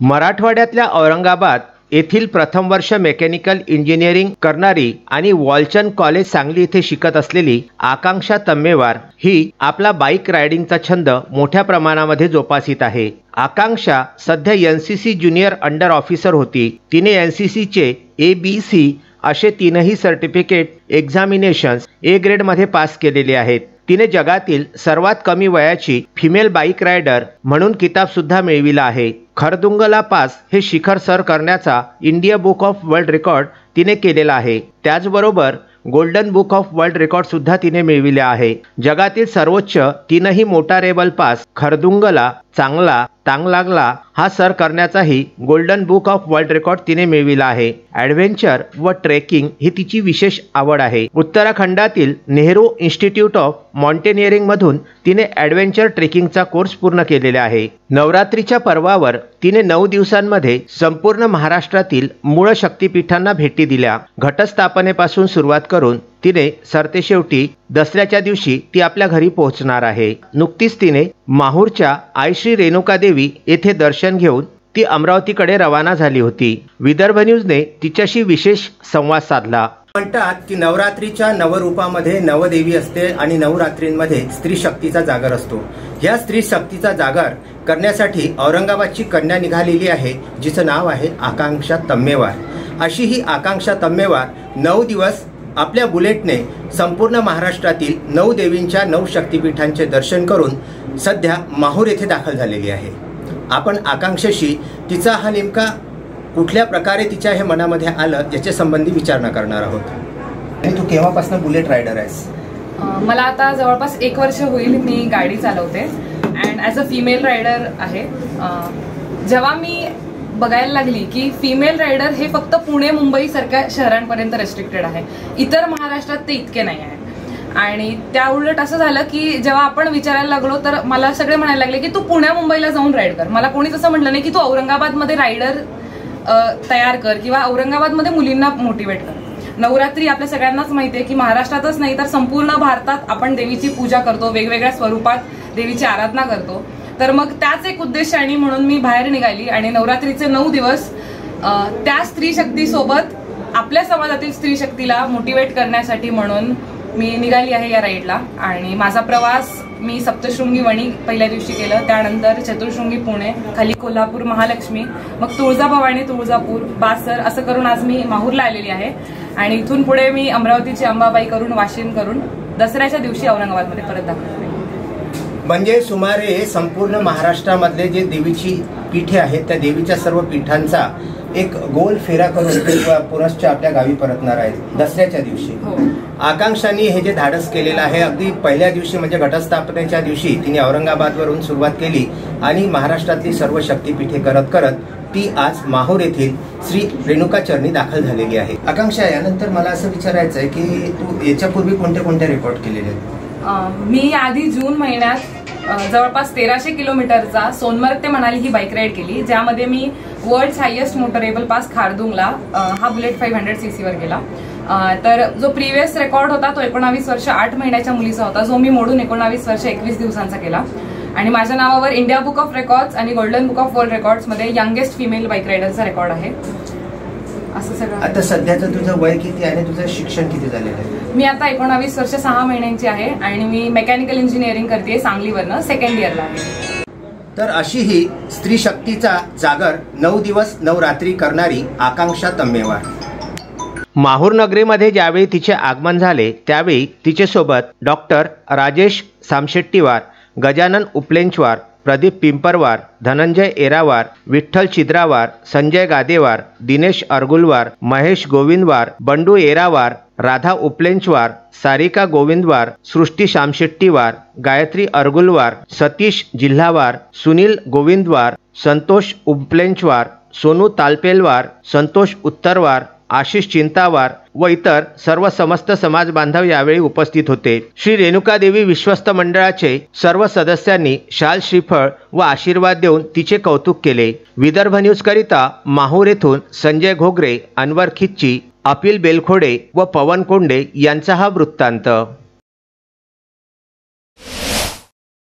मराठवाड्यातल्या औरंगाबाद येथील प्रथम वर्ष मेकॅनिकल इंजिनिअरिंग करणारी आणि वॉलचन कॉलेज सांगली येथे शिकत असलेली आकांक्षा तम्मेवार ही आपला बाईक रायडिंगचा छंद मोठ्या प्रमाणामध्ये जोपासित आहे. आकांक्षा सध्या N C C junior under officer होती. तिने एन सी सीचे ए बी सी असे तीनही सर्टिफिकेट एक्झामिनेशन्स ए ग्रेडमध्ये पास केलेले आहेत. तिने जगातील सर्वात कमी वयाची फिमेल बाईक रायडर म्हणून किताब सुद्धा मिळविला आहे. खरदुंगला पास हे शिखर सर करण्याचा India book of world record तिने केलेला आहे. त्याचबरोबर golden book of world record सुद्धा तिने मिळविले आहे. जगातील सर्वोच्च तीनही मोटारेबल पास खरदुंगला चांगला तांगलागला हा सर करण्याचाही golden book of world record तिने मिळविला आहे. ॲडव्हेंचर व ट्रेकिंग ही तिची विशेष आवड आहे. उत्तराखंडातील नेहरू इन्स्टिट्यूट ऑफ माउंटेनिअरिंग मधून तिने ॲडव्हेंचर ट्रेकिंगचा कोर्स पूर्ण केलेला आहे. नवरात्रीच्या पर्वावर तिने नऊ दिवसांमध्ये संपूर्ण महाराष्ट्रातील मूळ शक्तिपीठांना भेटी दिल्या. घटस्थापनेपासून सुरुवात करून तिने सरतेशेवटी दसऱ्याच्या दिवशी ती आपल्या घरी पोहोचणार आहे. नुकतीच तिने माहूरच्या आई श्री रेणुका देवी येथे दर्शन घेऊन ती अमरावतीकडे रवाना झाली होती. विदर्भ न्यूजने तिच्याशी विशेष संवाद साधला. म्हणतात की नवरात्रीच्या नवरूपामध्ये नवदेवी असते आणि नवरात्रींमध्ये स्त्री शक्तीचा जागर असतो. या स्त्री शक्तीचा जागर करण्यासाठी औरंगाबादची कन्या निघालेली आहे जिचं नाव आहे आकांक्षा तम्मेवार. अशी ही आकांक्षा तम्मेवार नऊ दिवस आपल्या बुलेटने संपूर्ण महाराष्ट्रातील नऊ देवींच्या नऊ शक्तिपीठांचे दर्शन करून सध्या माहूर येथे दाखल झालेली आहे. आपण आकांक्षेशी तिचा हा नेमका कुठल्या प्रकारे तिच्या हे मनामध्ये आलं याच्या संबंधी विचारणा करणार आहोत. आणि तू केव्हापासून बुलेट रायडर आहेस? मला आता जवळपास एक वर्ष होईल मी गाडी चालवते. And as a female rider आहे. जेव्हा मी बघायला लागली की फिमेल रायडर हे फक्त पुणे मुंबई सारख्या शहरांपर्यंत रेस्ट्रिक्टेड आहे. इतर महाराष्ट्रात ते इतके नाही आहे. आणि त्या उलट असं झालं की जेव्हा आपण विचारायला लागलो तर मला सगळे म्हणायला लागले की तू पुण्या मुंबईला जाऊन राईड कर. मला कोणीच असं म्हटलं नाही की तू औरंगाबादमध्ये रायडर तयार कर किंवा औरंगाबादमध्ये मुलींना मोटिवेट कर. नवरात्री आपल्या सगळ्यांनाच माहिती आहे की महाराष्ट्रातच नाही तर संपूर्ण भारतात आपण देवीची पूजा करतो वेगवेगळ्या स्वरूपात देवीची आराधना करतो. तर मग त्याच एक उद्देशाने म्हणून मी बाहेर निघाली आणि नवरात्रीचे नऊ दिवस त्या स्त्री शक्तीसोबत आपल्या समाजातील स्त्री शक्तीला मोटिवेट करण्यासाठी म्हणून मी निघाली आहे या राईडला आणि माझा प्रवास मी सप्तशृंगी वणी पहिल्या दिवशी केलं त्यानंतर चतुर्शृंगी पुणे खाली कोल्हापूर महालक्ष्मी मग तुळजाभवानी तुळजापूर बासर असं करून आज मी माहूरला आलेली आहे. आणि इथून पुढे मी अमरावतीची अंबाबाई करून वाशिम करून दसऱ्याच्या दिवशी औरंगाबादमध्ये परत दाखवते म्हणजे सुमारे संपूर्ण महाराष्ट्रामधले जे देवीची पीठे आहेत त्या देवीच्या सर्व पीठांचा एक गोल फेरा करून पुनश्च आपल्या गावी परतणार आहेत दसऱ्याच्या दिवशी. हो. आकांक्षाने हे जे धाडस केलेलं आहे अगदी पहिल्या दिवशी म्हणजे घटस्थापनेच्या दिवशी तिने औरंगाबादवरून सुरुवात केली आणि महाराष्ट्रातली सर्व शक्तीपीठे करत करत ती आज माहूर येथील श्री रेणुका चरणी दाखल झालेली आहे. आकांक्षा यानंतर मला असं विचारायचं आहे की तू याच्यापूर्वी कोणते कोणते रेकॉर्ड केलेले आहेत? मी आधी जून महिन्यात जवळपास तेराशे किलोमीटरचा सोनमर्ग ते मनाली ही बाईक राईड केली ज्यामध्ये मी world highest motorable pass Khardungla हा बुलेट फाईव्ह हंड्रेड सीसीवर गेला. अं, तर जो प्रिव्हियस रेकॉर्ड होता तो एकोणावीस वर्ष आठ महिन्याच्या मुलीचा होता. जो मी मोडून एकोणावीस वर्ष एकवीस दिवसांचा केला. आणि माझ्या नावावर इंडिया बुक ऑफ रेकॉर्ड्स आणि गोल्डन बुक ऑफ वर्ल्ड रेकॉर्ड्समध्ये यंगेस्ट फिमेल बाईक रायडरचा रेकॉर्ड आहे. असं सगळं आता सध्याचं तुझं वय किती आणि तुझं शिक्षण किती झालेलं आहे? मी आता एकोणावीस वर्ष सहा महिन्यांची आहे आणि मी मेकॅनिकल इंजिनिअरिंग करते सांगलीवरनं सेकंड इयरला आहे. तर अशी ही स्त्री शक्तीचा जागर नऊ दिवस नऊ रात्री करणारी आकांक्षा तम्मेवार माहूर नगरीमध्ये ज्यावेळी तिचे आगमन झाले त्यावेळी तिच्यासोबत डॉक्टर राजेश सामशेट्टीवार गजानन उपलेंचवार प्रदीप पिंपरवार धनंजय एरावार विठ्ठल छिद्रावार संजय गादेवार दिनेश अर्गुलवार महेश गोविंदवार बंडू एरावार राधा उपलेंचवार सारिका गोविंदवार सृष्टी शामशेट्टीवार गायत्री अर्गुलवार सतीश जिल्हावार सुनील गोविंदवार संतोष उपलेंचवार सोनू तालपेलवार संतोष उत्तरवार आशिष चिंतावार व इतर सर्व समस्त समाज बांधव यावेळी उपस्थित होते. श्री रेणुकादेवी विश्वस्त मंडळाचे सर्व सदस्यांनी शाल श्रीफळ व आशीर्वाद देऊन तिचे कौतुक केले. विदर्भ न्यूज करिता माहूर येथून संजय घोगरे अनवर खिच्ची अपिल बेलखोडे व पवन कोंडे यांचा हा वृत्तांत.